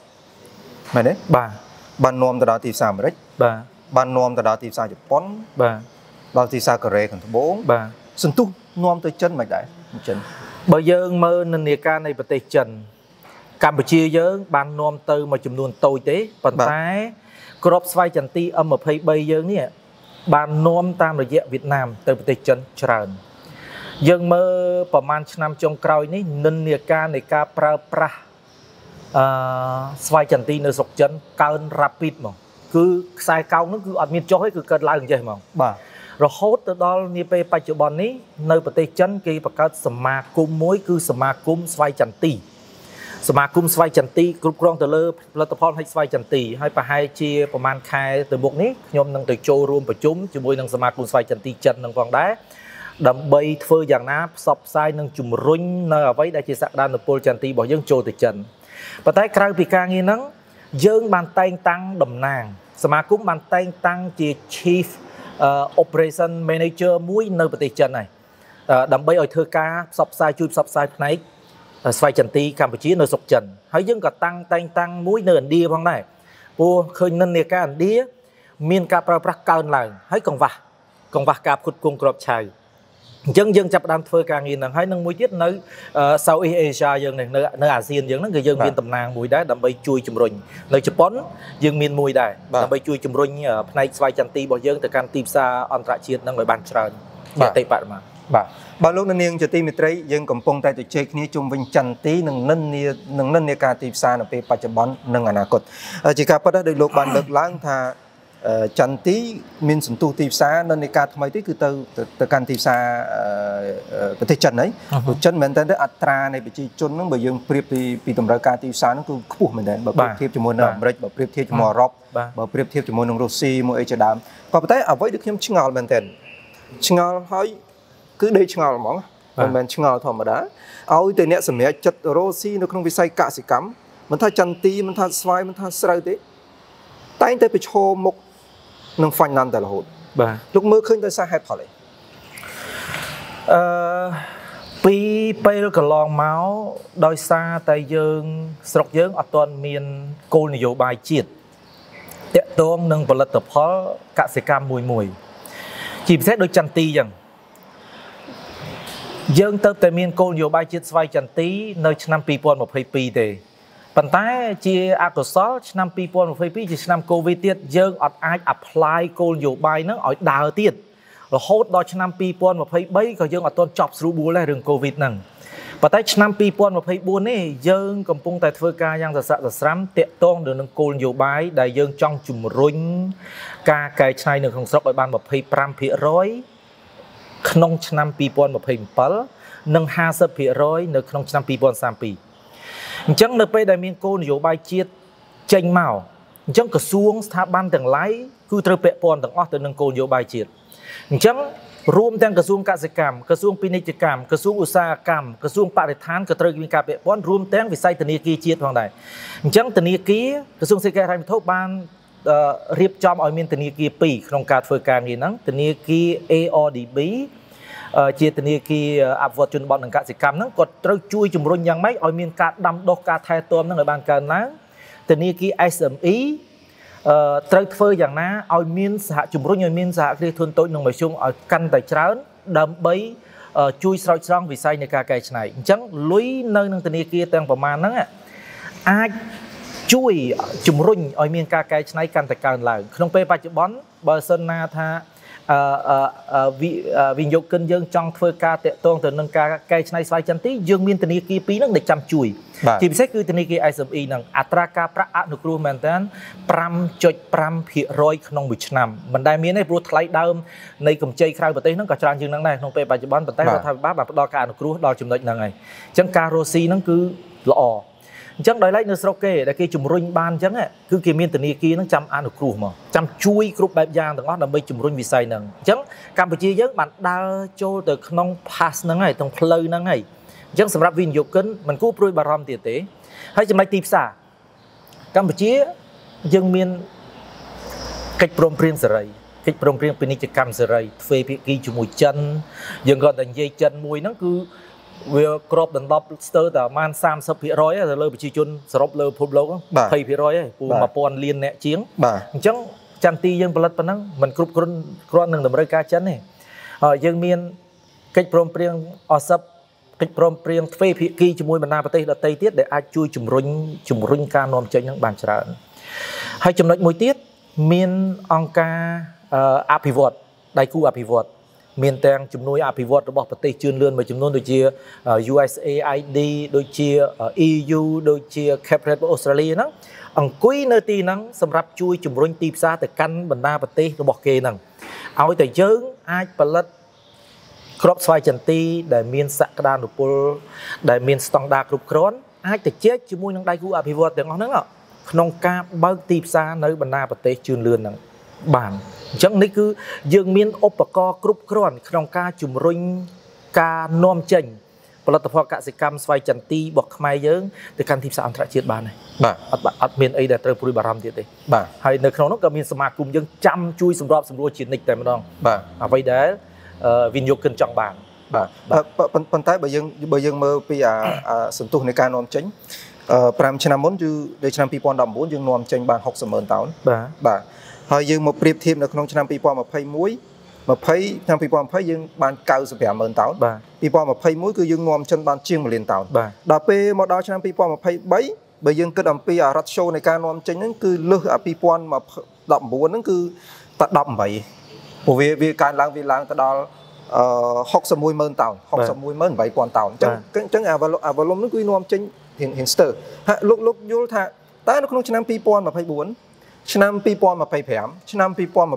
មែនទេបាទបាននាំទៅដល់ទីផ្សារអាមេរិកបាទបាននាំទៅដល់ទីផ្សារជប៉ុនបាទដល់ទីផ្សារកូរ៉េខាងត្បូងបាទសន្ទុះនាំទៅចិនមិនដែរចិនបើយើងមើលនិន្នាការនៃប្រទេសចិនកម្ពុជាយើង បាននាំទៅមួយចំនួនតូចទេប៉ុន្តែក្របស្វ័យចន្ទី M23 យើងនេះបាននាំតាមរយៈវៀតណាមទៅប្រទេសចិនច្រើន យើងមើលប្រហែលឆ្នាំចុងក្រោយនេះនិន្នាការនៃការប្រើប្រាស់អឺស្វ័យចន្ទីនៅស្រុកចិនកើនរ៉ាពីតហ្មងគឺខ្សែកោងនោះគឺអត់មានចុះទេគឺកើតឡើងអញ្ចេះហ្មងបាទរហូតទៅដល់នាពេលបច្ចុប្បន្ននេះនៅប្រទេសចិនគេបង្កើតសមាគមមួយ គឺសមាគមស្វ័យចន្ទីសមាគមស្វ័យចន្ទីគ្រប់គ្រងទៅលើផលិតផលផ្នែកស្វ័យចន្ទីហើយប្រហែលជាប្រហែលខែទៅមុខនេះខ្ញុំនឹងទៅចូលរួមប្រជុំជាមួយនឹងសមាគមស្វ័យចន្ទីចិននឹងផងដែរ ដើម្បីធ្វើយ៉ាងណាផ្សព្វផ្សាយនិងជំរុញនៅអ្វីដែលជាសក្តានុពលចន្ទីរបស់យើងចូលទៅចិនប៉ុន្តែក្រៅពីការងារហ្នឹងយើងបានតែងតាំងតំណាង សមាគមបានតែងតាំងជា Chief Operation Manager មួយនៅប្រទេសចិនហើយដើម្បីឲ្យធ្វើការផ្សព្វផ្សាយជួយផ្សព្វផ្សាយផ្នែកស្វ័យចន្ទីកម្ពុជានៅស្រុកចិនហើយយើងក៏តាំងតែងតាំងមួយនៅឥណ្ឌាផងដែរព្រោះឃើញនិន្នាការឥណ្ឌាមានការប្រើប្រាស់កើនឡើងហើយកង្វះកង្វះការផ្គត់ផ្គង់ក្របឆៅ អញ្ចឹងយើងចាប់ផ្ដើមធ្វើការងារហ្នឹងហើយនឹងមួយទៀតនៅ Southeast Asia យើងនេះនៅនៅអាស៊ានយើងហ្នឹងគឺយើងមានតំណាងមួយដែរដើម្បីជួយជំរុញនៅជប៉ុនយើងមានមួយដែរដើម្បីជួយជំរុញផ្នែកស្វ័យចន្ទីរបស់យើងទៅកាន់ទីផ្សារអន្តរជាតិហ្នឹងឲ្យបានច្រើនជាអតិបរមាបាទបាទលោកនាងជាទីមេត្រីយើងកំពុងតែជជែកគ្នាជុំវិញចន្ទីនិងនិន្នានិងនិន្នាការទីផ្សារនៅពេលបច្ចុប្បន្ននិងអនាគតជាការពិតដោយលោកបានលើកឡើងថា ចន្ទីមានសន្ទុះទីផ្សារនៅនៃការថ្មីនេះគឺទៅទៅកាន់ទីផ្សារប្រទេសចិនហើយព្រោះចិនមែនតើអត្រានៃប្រជាជនហ្នឹងបើយើងប្រៀបពីពីតម្រូវការទីផ្សារហ្នឹងគឺខ្ពស់មែនតើបើប្រៀបធៀបជាមួយនៅអាមេរិកបើប្រៀបធៀបជាមួយអឺរ៉ុបបើប្រៀបធៀបជាមួយនឹងរុស្ស៊ីមួយអីជាដើមក៏ប៉ុន្តែអ្វីដែលខ្ញុំឆ្ងល់មែនតើឆ្ងល់ហើយគឺដេកឆ្ងល់ហ្មងមិនមែនឆ្ងល់ធម្មតាឲ្យតែអ្នកសម្រេចចិត្តរស់ស៊ីនៅក្នុងវិស័យកសិកម្មមិនថាចន្ទីមិនថាស្វាយមិនថាស្រូវទេតែងតែប្រឈមមុខ នឹង finance តែរហូតបាទលោកមើលឃើញដោយសារហេតុផលអីអឺពីពេលកន្លងមកដោយសារតែយើងស្រុកយើងអត់ទាន់មានគោលនយោបាយជាតិតកតងនឹងផលិតផលកសិកម្មមួយមួយជាពិសេសដូចចន្ទីចឹងយើងទៅតែមានគោលនយោបាយជាតិស្វ័យចន្ទីនៅ ឆ្នាំ2022ទេ ប៉ុន្តែជាអកុសលឆ្នាំ2022ជាឆ្នាំកូវីដទៀតយើងអត់អាច apply គោលនយោបាយហ្នឹងឲ្យដើរទៀតរហូតដល់ឆ្នាំ2023ក៏យើងអត់ទាន់ចប់ស្រួលបួលដែររឿងកូវីដហ្នឹងប៉ុន្តែឆ្នាំ2024នេះយើងកំពុងតែធ្វើការយ៉ាងសស្រាក់សស្រាំតាក់ទងទៅនឹងគោលនយោបាយដែលយើងចង់ជំរុញការកែច្នៃនៅក្នុងស្រុកឲ្យបាន25%ក្នុងឆ្នាំ2027និង50%នៅក្នុងឆ្នាំ2032 អញ្ចឹងនៅពេលដែលមានគោលនយោបាយជាតិចេញមកអញ្ចឹងក្រសួងស្ថាប័នទាំងឡាយគឺត្រូវពាក់ព័ន្ធទាំងអស់ទៅនឹងគោលនយោបាយជាតិអញ្ចឹងរួមទាំងក្រសួងកសិកម្មក្រសួងពាណិជ្ជកម្មក្រសួងឧស្សាហកម្មក្រសួងបរិស្ថានក៏ត្រូវមានការពាក់ព័ន្ធរួមទាំងវិស័យធនាគារជាតិផងដែរអញ្ចឹងធនាគារក្រសួងសេដ្ឋកិច្ចហិរញ្ញវត្ថុបានរៀបចំឲ្យមានធនាគារ2ក្នុងការធ្វើការងារហ្នឹងធនាគារ ARDB ជាធនាគារអភិវឌ្ឍជនបទនិងកសិកម្មហ្នឹងគាត់ត្រូវជួយជំរុញយ៉ាងម៉េចឲ្យមានការដាំដុះការថែទាំហ្នឹងឲ្យបានកើនឡើងធនាគារ SME អឺត្រូវធ្វើយ៉ាងណាឲ្យមានសហជំរុញឲ្យមានសហគ្រាសធុនតូចនិងមធ្យមឲ្យកាន់តែច្រើនដើម្បីជួយស្រោចស្រង់វិស័យនៃការកែច្នៃអញ្ចឹងលុយនៅនឹងធនាគារទាំងប្រមាណហ្នឹងអាចជួយជំរុញឲ្យមានការកែច្នៃកាន់តែកើនឡើងក្នុងពេលបច្ចុប្បន្នបើសិនណាថាអឺ វិនិយោគិនយើងចង់ធ្វើការតាក់ទងទៅនឹងការកែច្នៃស្វ័យចន្ទទីយើងមានធនាគារពីរហ្នឹងដែលចាំជួយជាពិសេសគឺធនាគារ SME ហ្នឹងអត្រាការប្រាក់អនុគ្រោះមែនតើ5.5%ក្នុងមួយឆ្នាំមិនដែលមានទេព្រោះថ្លៃដើមនៃកម្ចីក្រៅប្រទេសហ្នឹងក៏ច្រើនជាងហ្នឹងដែរក្នុងពេលបច្ចុប្បន្នប៉ុន្តែរដ្ឋាភិបាលបានផ្ដល់ការអនុគ្រោះដល់ចំណុចហ្នឹងហើយអញ្ចឹងការរស់ស៊ីហ្នឹងគឺល្អ អញ្ចឹងដោយឡែកនៅស្រុកគេដែលគេជំរុញបានអញ្ចឹងគឺគេមានធនាគារហ្នឹងចាំអនុគ្រោះមកចាំជួយគ្រប់បែបយ៉ាងទាំងអស់ដើម្បីជំរុញវិស័យហ្នឹងអញ្ចឹងកម្ពុជាយើងបានដើរចូលទៅក្នុង pass ហ្នឹងហើយក្នុងផ្លូវហ្នឹងហើយអញ្ចឹងសម្រាប់វិនិយោគិនមិនគួរព្រួយបារម្ភទៀតទេហើយចំណុចទីផ្សារកម្ពុជាយើងមានកិច្ចព្រមព្រៀងសេរីកិច្ចព្រមព្រៀងពាណិជ្ជកម្មសេរីទ្វេភាគីជាមួយចិនយើងគាត់តែនិយាយចិនមួយហ្នឹងគឺ វាក្របដណ្ដប់ស្ទើរតែប្រហែល30%ទៅលើប្រជាជនសរុបលើពិភពលោក20%ហើយពូ1000លានអ្នកជាងអញ្ចឹងចន្ទទីយើងផលិតប៉ុណ្ណឹងมันគ្រប់គ្រាន់គ្រាន់នឹងតម្រូវការចិនទេហើយយើងមានកិច្ចព្រមព្រៀងអសិបកិច្ចព្រមព្រៀងទ្វេភាគីជាមួយបណ្ដាប្រទេសដទៃទៀតដែលអាចជួយជំរុញជំរុញការនាំចេញនឹងបានច្រើនហើយចំណុចមួយទៀតមានអង្គការអភិវឌ្ឍដៃគូអភិវឌ្ឍ មានទាំងជំនួយអភិវឌ្ឍរបស់ប្រទេសជឿនលឿនមួយចំនួនដូចជា USAID ដូចជា EU ដូចជា Cabinet របស់អូស្ត្រាលីហ្នឹងអង្គុយនៅទីហ្នឹងសម្រាប់ជួយជំរុញទីផ្សារទៅកាន់បណ្ដាប្រទេសរបស់គេហ្នឹងឲ្យតែយើងអាចផលិតក្របស្វ័យចន្ទីដែលមានសក្តានុពល ដែលមានស្តង់ដារគ្រប់គ្រាន់អាចទៅជែកជាមួយនឹងដៃគូអភិវឌ្ឍទាំងអស់ហ្នឹងក្នុងការបើកទីផ្សារនៅបណ្ដាប្រទេសជឿនលឿនហ្នឹង បានអញ្ចឹងនេះគឺយើងមានឧបករណ៍គ្រប់គ្រាន់ក្នុងការជំរុញការនាំចេញផលិតផលកសិកម្មស្វ័យចន្ទីរបស់ខ្មែរយើងទៅកាន់ទីផ្សារអន្តរជាតិបានហើយបាទអត់អត់មានអីដែលត្រូវព្រួយបារម្ភទៀតទេបាទហើយនៅក្នុងនោះក៏មានសមាគមយើងចាំជួយសម្របសម្រួលជានិច្ចតែម្ដងបាទអ្វីដែលវិនិយោគិនចង់បានបាទប៉ុន្តែបើយើងបើយើងមើលពីអាសន្ទុះនៃការនាំចេញ5ឆ្នាំមុនគឺនៅឆ្នាំ2019យើងនាំចេញបាន60ម៉ឺនតោនបាទបាទ ហើយយើងមកប្រៀបធៀបនៅក្នុងឆ្នាំ2021 20ឆ្នាំ2020យើងបាន95ម៉ឺនតោនបាទ2021គឺយើងនាំចិនបានជាង1លានតោនដល់ពេលមកដល់ឆ្នាំ2023បើយើងគិតអំពីអារ៉ាត់ឈូនៃការនាំចេញហ្នឹងគឺលើសអា2019ហ្នឹងគឺតែ18ព្រោះវាវាកើនឡើងវាឡើងទៅដល់អឺ61ម៉ឺនតោន61ម៉ឺន8000តោនអញ្ចឹងអញ្ចឹងអាវ៉ាលុំហ្នឹងគឺនាំចេញរៀងរៀងស្ទើរហាក់លោកលោកយល់ថាតើនៅក្នុងឆ្នាំ2024 ឆ្នាំ2025ឆ្នាំ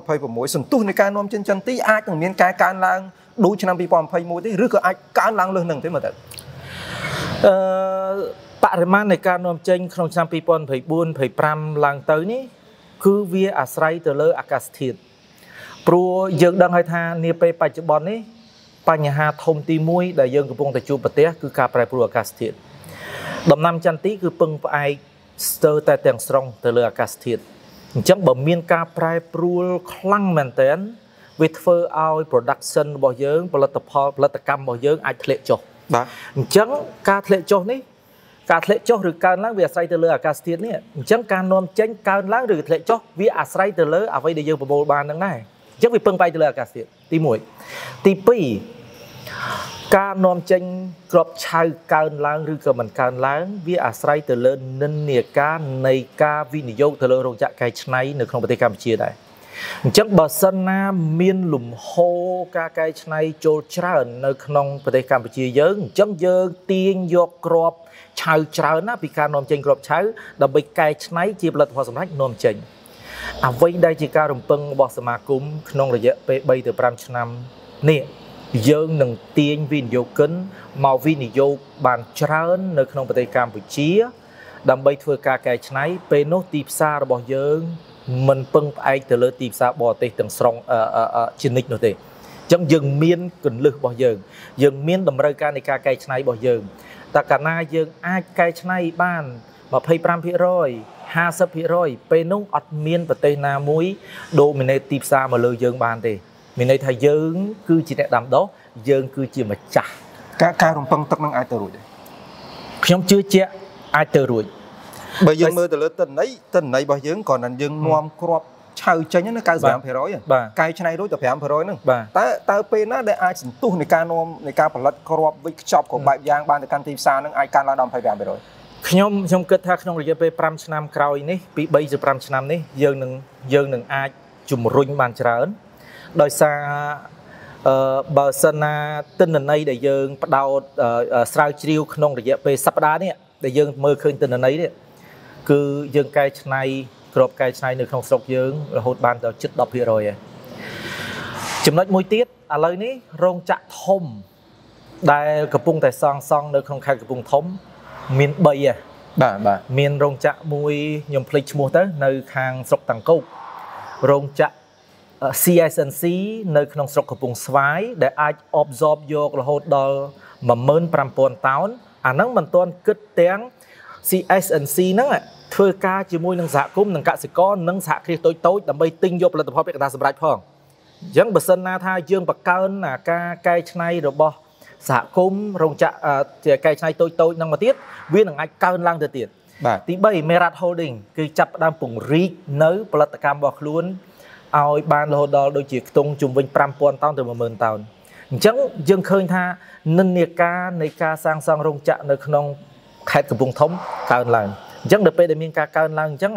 2026សន្ទុះនៃការនាំចិនចិនទីអាចនឹងមានការកើនឡើងដូចឆ្នាំ2021ទេឬក៏អាចកើនឡើងលើសនឹងទេមើលទៅអឺបរិមាណនៃការនាំចេញក្នុងឆ្នាំ2024 25ឡើងទៅនេះគឺវាអាស្រ័យទៅលើអាកាសធាតុព្រោះយើងដឹងហើយថានាពេលបច្ចុប្បន្ននេះបញ្ហាធំទី1ដែលយើងកំពុងតែជួបប្រទះគឺការប្រែប្រួលអាកាសធាតុដំណាំចន្ទទីគឺពឹងផ្អែកស្ទើរតែទាំងស្រុងទៅលើអាកាសធាតុ អញ្ចឹងបើមានការប្រែប្រួលខ្លាំងមែនទែនវាធ្វើឲ្យ production របស់យើងផលិតផលផលិតកម្មរបស់យើងអាចធ្លាក់ចុះបាទអញ្ចឹងការធ្លាក់ចុះនេះការធ្លាក់ចុះឬកើនឡើងវាអាស្រ័យទៅលើអាកាសធាតុនេះអញ្ចឹងការនាំចេញកើនឡើងឬធ្លាក់ចុះវាអាស្រ័យទៅលើអ្វីដែលយើងប្រមូលបាននឹងដែរអញ្ចឹងវាពឹងផ្អែកទៅលើអាកាសធាតុទី1ទី2 ការនាំចេញក្របឆៅកើនឡើងឬក៏មិនកើនឡើង វាអាស្រ័យទៅលើនិន្នាការនៃការវិនិយោគទៅលើរោងចក្រកែច្នៃនៅក្នុងប្រទេសកម្ពុជាដែរអញ្ចឹងបើសិនណាមានលំហូរការកែច្នៃចូលច្រើន នៅក្នុងប្រទេសកម្ពុជាយើងអញ្ចឹងយើងទាញយកក្របឆៅច្រើនណាពីការនាំចេញក្របឆៅដើម្បីកែច្នៃជាផលិតផលសម្រាប់នាំចេញអ្វីដែលជាការរំពឹងរបស់សមាគមក្នុងរយៈពេល3ទៅ5ឆ្នាំនេះ យើងនឹងទាញវិនិយោគិនមកវិនិយោគបានច្រើន នៅក្នុងប្រទេសកម្ពុជា ដើម្បីធ្វើការកែច្នៃពេលនោះទីផ្សាររបស់យើងមិនពឹងផ្អែកទៅលើទីផ្សារបរទេសទាំងស្រុងជានិច្ចនោះទេអញ្ចឹងយើងមានកលឹះរបស់យើង យើងមានតម្រូវការនៃការកែច្នៃរបស់យើងតើកាលណាយើងអាចកែច្នៃបាន25% 50%ពេលនោះអត់មានប្រទេសណាមួយ dominate ទីផ្សារមកលើយើងបានទេ មានន័យថាយើង គឺជាអ្នកដាំដុះយើង គឺជាម្ចាស់ការការរំពឹងទឹកនឹងអាចទៅរួចទេខ្ញុំជឿជាក់អាចទៅរួចបើយើងមើលទៅលើតិន័យតិន័យរបស់យើងគ្រាន់តែយើងនាំគ្រាប់ឆៅចេញណា95%កែច្នៃរួចតែ5%ហ្នឹងតើតើពេលណាដែលអាចសន្ទុះនៃការនាំនៃការផលិតគ្រាប់វិចខ្ចប់គ្រប់បែបយ៉ាងបានទៅកាន់ទីផ្សារហ្នឹងអាចកើនឡើងដល់25%ខ្ញុំខ្ញុំគិតថាក្នុងរយៈពេល5ឆ្នាំក្រោយនេះពី3ទៅ5ឆ្នាំនេះយើងនឹងយើងនឹងអាចជំរុញបានច្រើន ដោយសារអឺបើសិនណាទិន្នន័យដែលយើងបដោតស្រាវជ្រាវក្នុងរយៈពេលសប្តាហ៍នេះដែលយើងមើលឃើញទិន្នន័យនេះគឺយើងកែច្នៃក្របកែច្នៃនៅក្នុងស្រុកយើងរហូតបានដល់ជិត10%ហើយចំណុចមួយទៀតឥឡូវនេះរោងចក្រធំ ដែលកំពុងតែសង់សង់នៅក្នុងខេត្តកំពង់ធំ មាន3ហ៎បាទបាទមានរោងចក្រមួយខ្ញុំភ្លេចឈ្មោះទៅ នៅខាងស្រុកតាំងកោករោងចក្រ CSNC នៅក្នុងស្រុកកំពង់ស្វាយដែលអាច absorb យករហូតដល់15000តោនអាហ្នឹងមិនទាន់គិតទាំង CSNC ហ្នឹងធ្វើការជាមួយនឹងសហគមន៍និងកសិករនិងសហគ្រាសតូចតូចដើម្បីទិញយកផលិតផលពាក់កណ្ដាលសម្រាប់ផងអញ្ចឹងបើសិនណាថាយើងបង្កើនការកែច្នៃរបស់សហគមន៍រោងចក្រជាកែច្នៃតូចតូចនឹងមកទៀតវានឹងអាចកើនឡើងទៅទៀតបាទទី3 Merat Holding គឺចាប់ផ្ដើមពង្រីកនៅផលិតកម្មរបស់ខ្លួន ឲ្យបានរហូតដល់ដូចជាខ្ទង់ជំវិញ5000តោនទៅ10000តោនអញ្ចឹងយើងឃើញថានិន្នាការនៃការសាងសង់រោងចក្រនៅក្នុងខេត្តកំពង់ធំកើនឡើងអញ្ចឹងដល់ពេលដែលមានការកើនឡើងអញ្ចឹង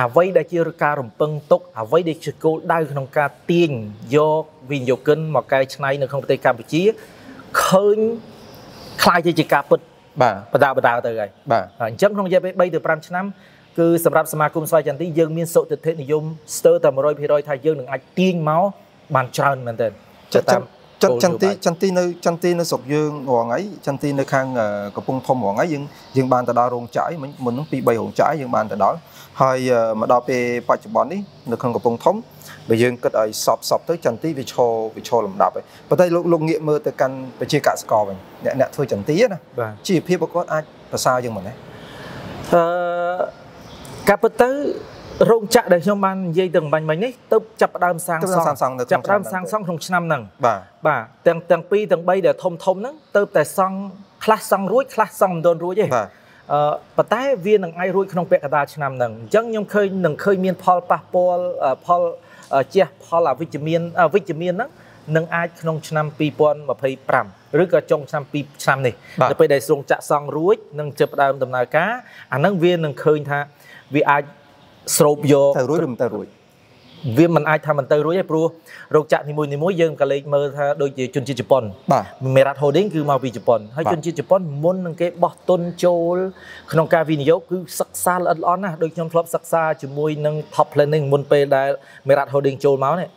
អ្វីដែលជាការរំពឹងទុកអ្វីដែលជាគោលដៅក្នុងការទាញយកវិនិយោគិនមកកែច្នៃនៅក្នុងប្រទេសកម្ពុជាឃើញខ្លាយទៅជាការពិតបាទបដាបដាទៅហើយបាទអញ្ចឹងក្នុងរយៈពេល3ទៅ5ឆ្នាំ គឺសម្រាប់សមាគមស្វ័យចន្ទទីយើងមានសុទិដ្ឋិនិយមស្ទើរតែ100%ថាយើងនឹងអាចទាញមកបានច្រើនមែនទែនចិត្តតាមចន្ទចន្ទទីចន្ទទីនៅចន្ទទីនៅស្រុកយើងរងហើយចន្ទទីនៅខាងកំពង់ធំរងហើយយើងយើងបានទៅដល់រោងចក្រមុននឹង2 3រោងចក្រយើងបានទៅដល់ហើយមកដល់ពេលបច្ចុប្បន្ននេះនៅក្នុងកំពង់ធំបើយើងគិតឲ្យសពសពទៅចន្ទទីវាឈរវាឈរលំដាប់ហើយប៉ុន្តែលោកលោកងាកមើលទៅកាន់ប្រជាកសិករវិញអ្នកអ្នកធ្វើចន្ទទីណាជីវភាពរបស់គាត់អាចប្រសើរជាងមុនណាអឺ ការពិតទៅរោងចក្រដែលខ្ញុំបាននិយាយទៅបាញ់មិញនេះទៅចាប់ផ្ដើមសាងសង់ចាប់ផ្ដើមសាងសង់ក្នុងឆ្នាំហ្នឹងបាទបាទទាំងទាំង2ទាំង3ដែលធំធំហ្នឹងទៅតែសង់ខ្លះសង់រួចខ្លះសង់មិនទាន់រួចទេបាទអឺប៉ុន្តែវានឹងអាចរួចក្នុងពាក់កណ្ដាលឆ្នាំហ្នឹងអញ្ចឹងខ្ញុំឃើញនឹងឃើញមានផលប៉ះពាល់ផលជះផលអវិជ្ជមានវិជ្ជមានហ្នឹងនឹងអាចក្នុងឆ្នាំ2025ឬក៏ចុងឆ្នាំ2ឆ្នាំនេះនៅពេលដែលស្រងចាក់សង់រួចនឹងចាប់ផ្ដើមដំណើរការអាហ្នឹងវានឹងឃើញថា វាអាចស្រូបយកទៅរួចឬមិនទៅរួចវាមិនអាចថាមិនទៅរួចទេព្រោះរោគចាក់នីមួយៗយើងក៏លេខមើលថាដូចជាជនជាតិជប៉ុនបាទ Merat Holding គឺមកពីជប៉ុនហើយជនជាតិជប៉ុនមុននឹងគេបោះទុនចូលក្នុងការវិនិយោគគឺសិក្សាល្អិតល្អន់ណាស់ដូចខ្ញុំធ្លាប់សិក្សាជាមួយនឹង Top Planning មុនពេលដែល Merat Holding ចូលមកនេះ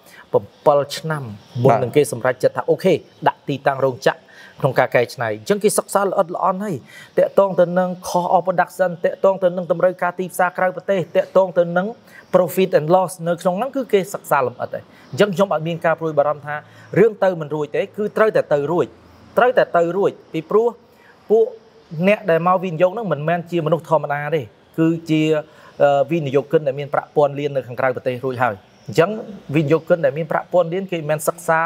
7ឆ្នាំមុននឹងគេសម្រេចចិត្តថាអូខេដាក់ទីតាំងរោងចក្រ ក្នុងការកែច្នៃអញ្ចឹងគេសិក្សាល្អិតល្អន់ហើយតកតងទៅនឹង cost of production តកតងទៅនឹងតម្រូវការទីផ្សារក្រៅប្រទេសតកតងទៅនឹង profit and loss នៅក្នុងហ្នឹងគឺគេសិក្សាលម្អិតហើយអញ្ចឹងខ្ញុំអត់មានការព្រួយបារម្ភថារឿងទៅមិនរួចទេគឺត្រូវតែទៅរួចត្រូវតែទៅរួចពីព្រោះពួកអ្នកដែលមកវិនិយោគហ្នឹងមិនមែនជាមនុស្សធម្មតាទេគឺជាវិនិយោគិនដែលមានប្រាក់ពាន់លាននៅខាងក្រៅប្រទេសរួចហើយអញ្ចឹងវិនិយោគិនដែលមានប្រាក់ពាន់លានគេមិនមែនសិក្សា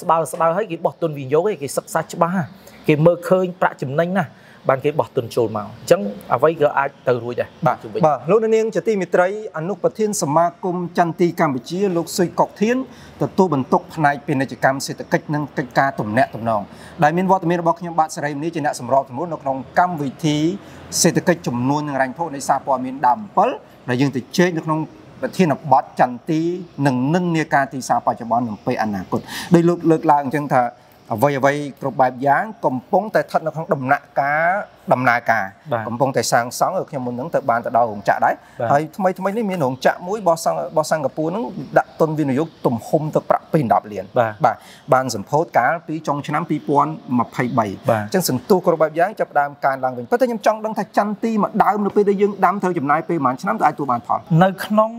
ស្បើស្បើហើយគេបោះទុនវិនិយោគទេគេសិក្សាច្បាស់គេមើលឃើញប្រាក់ចំណេញណាបានគេបោះទុនចូលមកអញ្ចឹងអ្វីក៏អាចទៅរួចដែរបាទបាទលោកនាងជាទីមេត្រីអនុប្រធានសមាគមចន្ទទីកម្ពុជាលោកសុយកុកធានទទួលបន្ទុកផ្នែកពាណិជ្ជកម្មសេដ្ឋកិច្ចនិងកិច្ចការទំនាក់ទំនងដែលមានវត្តមានរបស់ខ្ញុំបាទសេរីមនីជាអ្នកសម្របសម្រួលនៅក្នុងកម្មវិធីសេដ្ឋកិច្ចចំនួននិងរញ្ញភោនៃសារព័ត៌មានដើម7ដែលយើងទៅជែកនៅក្នុង ប្រធានបទចន្ទទីនិងនិន្នាការទីផ្សារបច្ចុប្បន្ននិងពេលអនាគតដោយលោកលើកឡើងអញ្ចឹងថា អ្វីអ្វីគ្រប់បែបយ៉ាងកំពុងតែស្ថិតនៅក្នុងដំណាក់កាលដំណើរការកំពុងតែសាងសង់ខ្ញុំមុនហ្នឹងទៅបានទៅដល់រោងចក្រដែរហើយថ្មីថ្មីនេះមានរោងចក្រមួយរបស់សង្របស់សិង្ហបុរីហ្នឹងដាក់ទុនវិនិយោគទំហំទៅប្រាក់210លានបាទបានសម្ពោធកាលពីចុងឆ្នាំ2023អញ្ចឹងសន្ទុះគ្រប់បែបយ៉ាងចាប់ដើមកើនឡើងវិញប៉ុន្តែខ្ញុំចង់ដឹងថាចន្ទទីមួយដើមនៅពេលដែលយើងដាំត្រូវចំណាយពេលប្រហែលឆ្នាំទៅអាចទទួលបានផលនៅក្នុង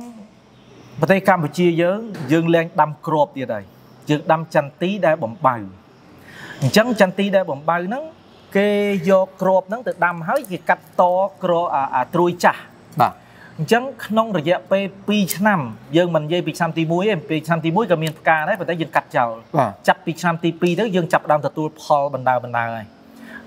ប្រទេសកម្ពុជាយើងយើងលែងដាំគ្រាប់ទៀតហើយយើងដាំចន្ទទីដែលបំបៅ អញ្ចឹងចន្ទទីដែលបំបៅហ្នឹងគេយកគ្រាប់ហ្នឹងទៅដាំហើយគេកាត់តគ្រាប់អាត្រួយចាស់បាទអញ្ចឹងក្នុងរយៈពេល2ឆ្នាំយើងមិននិយាយពីឆ្នាំទី1ទេពីឆ្នាំទី1ក៏មានផ្កាដែរប៉ុន្តែយើងកាត់ចោលចាប់ពីឆ្នាំទី2ទៅយើងចាប់ដើមទទួលផលបណ្ដើបណ្ដើហើយ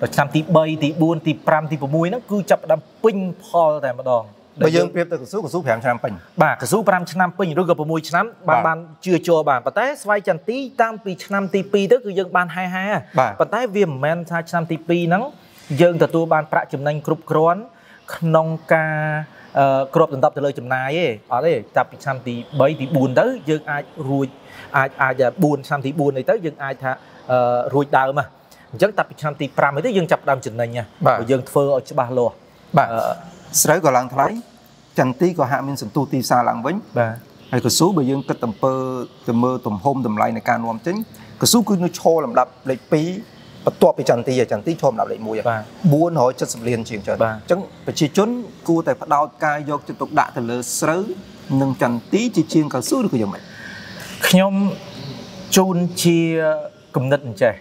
ដល់ឆ្នាំទី3ទី4ទី5ទី6ហ្នឹងគឺចាប់ដើមពេញផលតែម្ដង បើយើងប្រៀបទៅកស៊ូកស៊ូ5ឆ្នាំពេញបាទកស៊ូ5ឆ្នាំពេញឬក៏6ឆ្នាំបានបានជឿជាប់បានប៉ុន្តែស្វ័យចន្ទទីតាមពីឆ្នាំទី2ទៅគឺយើងបានហែហែប៉ុន្តែវាមិនមែនថាឆ្នាំទី2ហ្នឹងយើងទទួលបានប្រាក់ចំណេញគ្រប់គ្រាន់ក្នុងការគ្របដណ្ដប់ទៅលើចំណាយទេអត់ទេចាប់ពីឆ្នាំទី3ទី4ទៅយើងអាចរួចអាចអាច4ឆ្នាំទី4នេះទៅយើងអាចថារួចដើមហ่ะអញ្ចឹងតាពីឆ្នាំទី5ទៅយើងចាប់ដើមចំណេញព្រោះយើងធ្វើឲ្យច្បាស់លាស់បាទស្រូវក៏ឡើងថ្លៃ ចន្ទទីក៏ហាក់មានសន្ទុះទីផ្សារឡើងវិញបាទហើយកស៊ូបើយើងគិតអំពើទៅមើលទំហំតម្លៃនៃការនាំចេញកស៊ូគឺនៅឈរលំដាប់លេខ2បន្ទាប់ពីចន្ទទីចន្ទទីឈរលំដាប់លេខ1បាទ470លានជាងច្រើនអញ្ចឹងប្រជាជនគួរតែផ្ដោតការយកចិត្តទុកដាក់ទៅលើស្រូវនិងចន្ទទីជាជាងកស៊ូឬក៏យ៉ាងម៉េចខ្ញុំជូនជាគំនិតអញ្ចេះ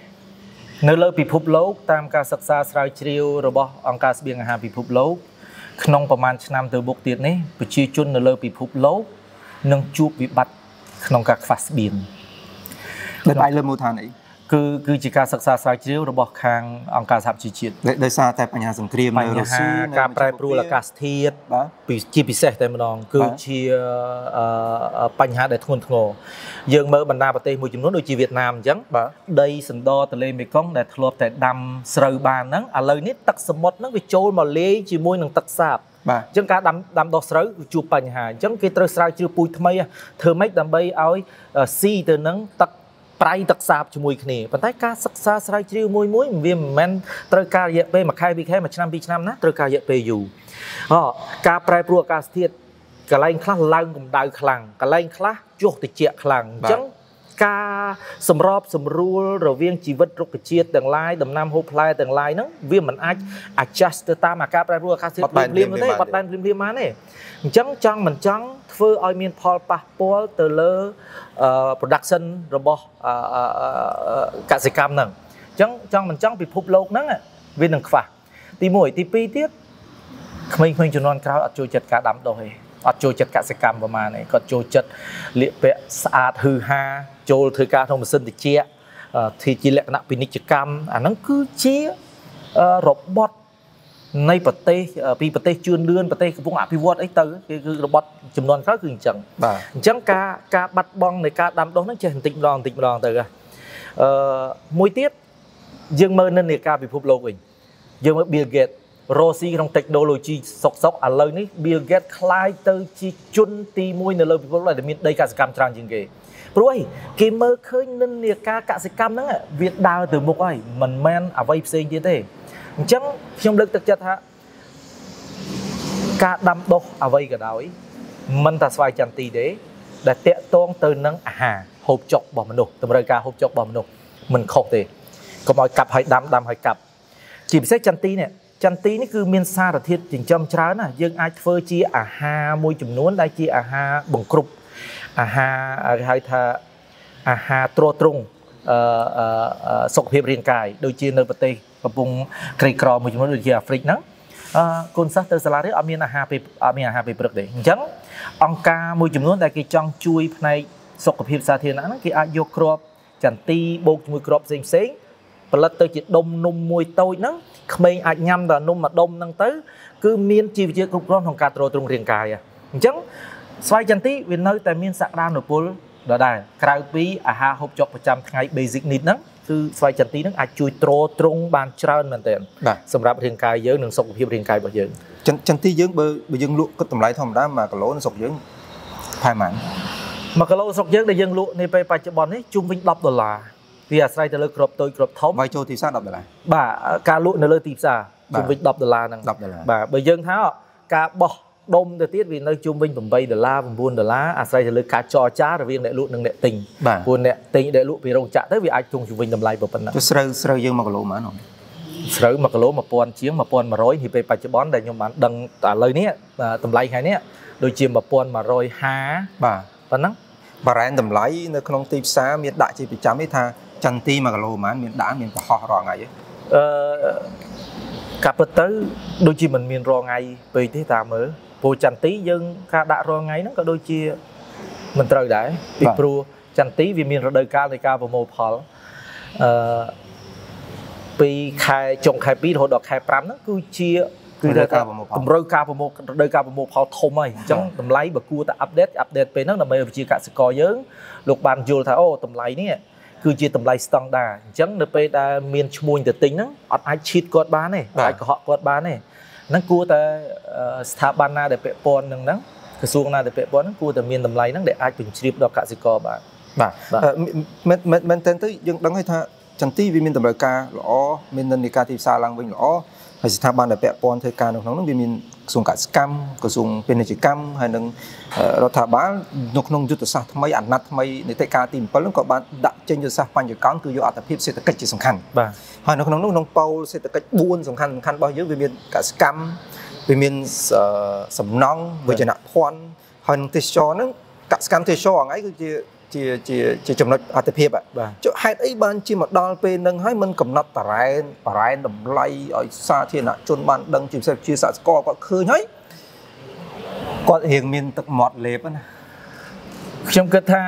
នៅលើពិភពលោកតាមការសិក្សាស្រាវជ្រាវរបស់អង្គការស្បៀងអាហារពិភពលោក ក្នុងប្រមាណឆ្នាំទៅមុខទៀតនេះប្រជាជននៅលើពិភពលោកនឹងជួបវិបត្តិក្នុងការខ្វះស្បៀងដែលផ្អែកលើមូលដ្ឋានអី គឺគឺជាការសិក្សាស្រាវជ្រាវរបស់ខាងអង្គការសហប្រជាជាតិដោយសារតែបញ្ហាសង្គ្រាមនៅរុស្ស៊ីការប្រែប្រួលអាកាសធាតុពីជាពិសេសតែម្ដងគឺជាបញ្ហាដែលធ្ងន់ធ្ងរយើងមើលបណ្ដាប្រទេសមួយចំនួនដូចជាវៀតណាមអញ្ចឹងដីសណ្ដទន្លេមេគង្គដែលធ្លាប់តែដាំស្រូវបានហ្នឹងឥឡូវនេះទឹកសមុទ្រហ្នឹងវាចូលមកលាយជាមួយនឹងទឹកសាបបាទអញ្ចឹងការដាំដាំដុះស្រូវជួបបញ្ហាអញ្ចឹងគេត្រូវស្រាវជ្រាវពូជថ្មីធ្វើម៉េចដើម្បីឲ្យស៊ីទៅនឹងទឹក ប្រៃទឹកសាបជាមួយគ្នាប៉ុន្តែការសិក្សាស្រាវជ្រាវមួយមួយវាមិនមែនត្រូវការរយៈពេលមួយខែពីរខែមួយឆ្នាំពីរឆ្នាំណាត្រូវការរយៈពេលយូរអការប្រែប្រួលអាកាសធាតុកន្លែងខ្លះឡើងកម្ដៅខ្លាំងកន្លែងខ្លះជោះត្រជាក់ខ្លាំងអញ្ចឹង ការសម្របសម្រួលរវាងជីវិតរុក្ខជាតិទាំងឡាយដំណាំហូបផ្លែទាំងឡាយហ្នឹងវាមិនអាច adjust ទៅតាមអាការប្រែប្រួលអាកាសធាតុភ្លាមៗទេបាត់បែនភ្លាមៗបានទេអញ្ចឹងចង់មិនចង់ធ្វើឲ្យមានផលប៉ះពាល់ទៅលើ production របស់កសិកម្មហ្នឹងអញ្ចឹងចង់មិនចង់ពិភពលោកហ្នឹងវានឹងខ្វះទី1ទី2ទៀតក្មេងៗជំនាន់ក្រោយអត់ចូលចិត្តការដាំដុះទេ អត់ចូលចិត្តកសិកម្មប្រហែលទេគាត់ចូលចិត្តលាកពាក់ស្អាតហឺហាចូលធ្វើការក្នុងម៉ាស៊ីនត្រជាក់ធ្វើជាលក្ខណៈពាណិជ្ជកម្មអាហ្នឹងគឺជារបត់នៃប្រទេសពីប្រទេសជឿនលឿនប្រទេសកំពុងអភិវឌ្ឍអីទៅគឺរបត់ចំនួនក្រោយគឺអញ្ចឹងអញ្ចឹងការការបាត់បង់នៃការដាំដុះហ្នឹងចេះបន្តិចម្ដងបន្តិចម្ដងទៅអឺមួយទៀតយើងមើលនិន្នាការពិភពលោកវិញយើងមើល Bill Gates រស់ស៊ីក្នុង technology សុកសុកឥឡូវនេះ Bill Gates คล้ายទៅជាជនទី1នៅលើពិភពលោកដែលមានដីកសិកម្មច្រើនជាងគេព្រោះអីគេមើលឃើញនិន្នាការកសិកម្មហ្នឹងវាដើរទៅមុខហើយមិនមែនអ្វីផ្សេងទៀតទេអញ្ចឹងខ្ញុំលើកទឹកចិត្តថាការដាំដុះអ្វីក៏ដោយមិនតែស្វ័យចន្ទទីទេដែលតាក់ទងទៅនឹងអាហារហូបចុករបស់មនុស្សតម្រូវការហូបចុករបស់មនុស្សមិនខុសទេកុំឲ្យកាប់ឲ្យដាំដាំឲ្យកាប់ជាពិសេសចន្ទទីនេះ ចន្ទទីនេះគឺមានសារធាតុចិញ្ចឹមច្រើនណាយើងអាចធ្វើជាអាហារមួយចំនួន ដែលជាអាហារបង្គ្រប់អាហារគេហៅថាអាហារទ្រទ្រង់អឺសុខភាពរាងកាយដូចជានៅប្រទេសកំពុងក្រីក្រមួយចំនួនដូចជាអាហ្វ្រិកហ្នឹងអឺកូនសិស្សទៅសាលារៀនអត់មានអាហារពេលអត់មានអាហារពេលព្រឹកទេអញ្ចឹងអង្គការមួយចំនួនដែលគេចង់ជួយផ្នែកសុខភាពសាធារណៈហ្នឹងគេអាចយកគ្រាប់ចន្ទីបូកជាមួយគ្រាប់ផ្សេងផ្សេងផលិតទៅជាដុំនំមួយតូចហ្នឹង ក្មេងអាចញ៉ាំតែនំមួយដុំហ្នឹងទៅគឺមានជីវជាតិគ្រប់គ្រាន់ក្នុងការទ្រទ្រង់រាងកាយអញ្ចឹងស្វាយចន្ទីវានៅតែមានសក្តានុពលដដែលក្រៅពីអាហារហូបចុកប្រចាំថ្ងៃ basic need ហ្នឹងគឺស្វាយចន្ទីហ្នឹងអាចជួយទ្រទ្រង់បានច្រើនមែនទែនសម្រាប់រាងកាយយើងនិងសុខភាពរាងកាយរបស់យើងចន្ទីយើងបើបើយើងលក់គិតតម្លៃធម្មតា1គីឡូនៅស្រុកយើងផែម៉ាន1គីឡូស្រុកយើងដែលយើងលក់នាពេលបច្ចុប្បន្ននេះជុំវិញ10ដុល្លារ វាអាស្រ័យទៅលើក្របតូចក្របធំវាយចូលទីផ្សារ10ដុល្លារបាទការលក់នៅលើទីផ្សារជុំវិញ10ដុល្លារហ្នឹង10ដុល្លារបាទបើយើងថាការបោះដុំទៅទៀតវានៅជុំវិញ8ដុល្លារ9ដុល្លារអាស្រ័យទៅលើការចរចារវាងអ្នកលក់និងអ្នកទិញព្រោះអ្នកទិញដែលលក់ពីរោងចក្រទៅវាអាចជុំជុំវិញតម្លៃប៉ុណ្ណឹងស្រូវស្រូវយើង1គីឡូប៉ុន្មានស្រូវ1គីឡូ1000ជាង1100នេះពេលបច្ចុប្បន្នដែលខ្ញុំបានដឹងឥឡូវនេះតម្លៃថ្ងៃនេះដូចជា1150បាទប៉ុណ្ណឹងបារ៉ែនតម្លៃនៅក្នុងទីផ្សារមានដាក់ជាប្រចាំនេះថា ចន្ទី1គីឡូប៉ុន្មានមានដាក់មានប្រហោះរាល់ថ្ងៃអឺកាប់ពិតទៅដូចជាមិនមានរាល់ថ្ងៃពេកទេតាមមើលព្រោះចន្ទីយើងការដាក់រាល់ថ្ងៃហ្នឹងក៏ដូចជាមិនត្រូវដែរពីព្រោះចន្ទីវាមានរដូវកាលនៃការប្រមូលផលអឺពីខែចុងខែ2រហូតដល់ខែ5ហ្នឹងគឺជាគឺថាតម្រូវការប្រមូលរដូវការប្រមូលផលធំហើយអញ្ចឹងតម្លៃបើគួរតែអាប់ដេតអាប់ដេតពេលហ្នឹងដើម្បីឲ្យប្រជាកសិករយើងលោកបានយល់ថាអូតម្លៃនេះ គឺជាតម្លៃស្តង់ដារអញ្ចឹងនៅពេលដែលមានឈ្មួញទៅទិញហ្នឹងអត់អាចឈៀតគាត់បានទេអាចកុហកគាត់បានទេអហ្នឹងគួរតែស្ថាប័នណាដែលពាក់ព័ន្ធនឹងហ្នឹងក្រសួងណាដែលពាក់ព័ន្ធហ្នឹងគួរតែមានតម្លៃហ្នឹងដែលអាចបញ្ជ្រាបដល់កសិករបានបាទមែនមែនទៅយើងដឹងហើយថាចន្ទីវាមានតម្រូវការល្អមាននិន្នាការទីផ្សារឡើងវិញល្អហើយស្ថាប័នដែលពាក់ព័ន្ធធ្វើការនៅក្នុងនោះវាមាន ក្រសួងកសិកម្មក្រសួងពាណិជ្ជកម្មហើយនិងរដ្ឋាភិបាលនៅក្នុងយុទ្ធសាស្ត្រថ្មីអាណត្តិថ្មីនីតិកាលទី7នោះក៏បានដាក់ចេញយុទ្ធសាស្ត្របញ្ញកម្មគឺយកអត្ថភាពសេដ្ឋកិច្ចជាសំខាន់បាទហើយនៅក្នុងនោះក្នុងប៉ូលសេដ្ឋកិច្ច4សំខាន់សំខាន់របស់យើងវាមានកសិកម្មវាមានសំណង់វិជ្ជាភ័ណ្ឌហើយនឹងទេសចរហ្នឹងកសិកម្មទេសចរហ្នឹងឯងគឺជា ជាជាជាចំណុចអត្ថភាពចុះហេតុអីបានជាមកដល់ពេលនឹងហើយមិនកំណត់តរ៉ែនបរ៉ែនតម្លៃឲ្យសាធារណជនបានដឹងជាពិសេសជាសាស្ករគាត់ឃើញហើយគាត់រៀងមានទឹកមាត់លេបណាខ្ញុំគិតថា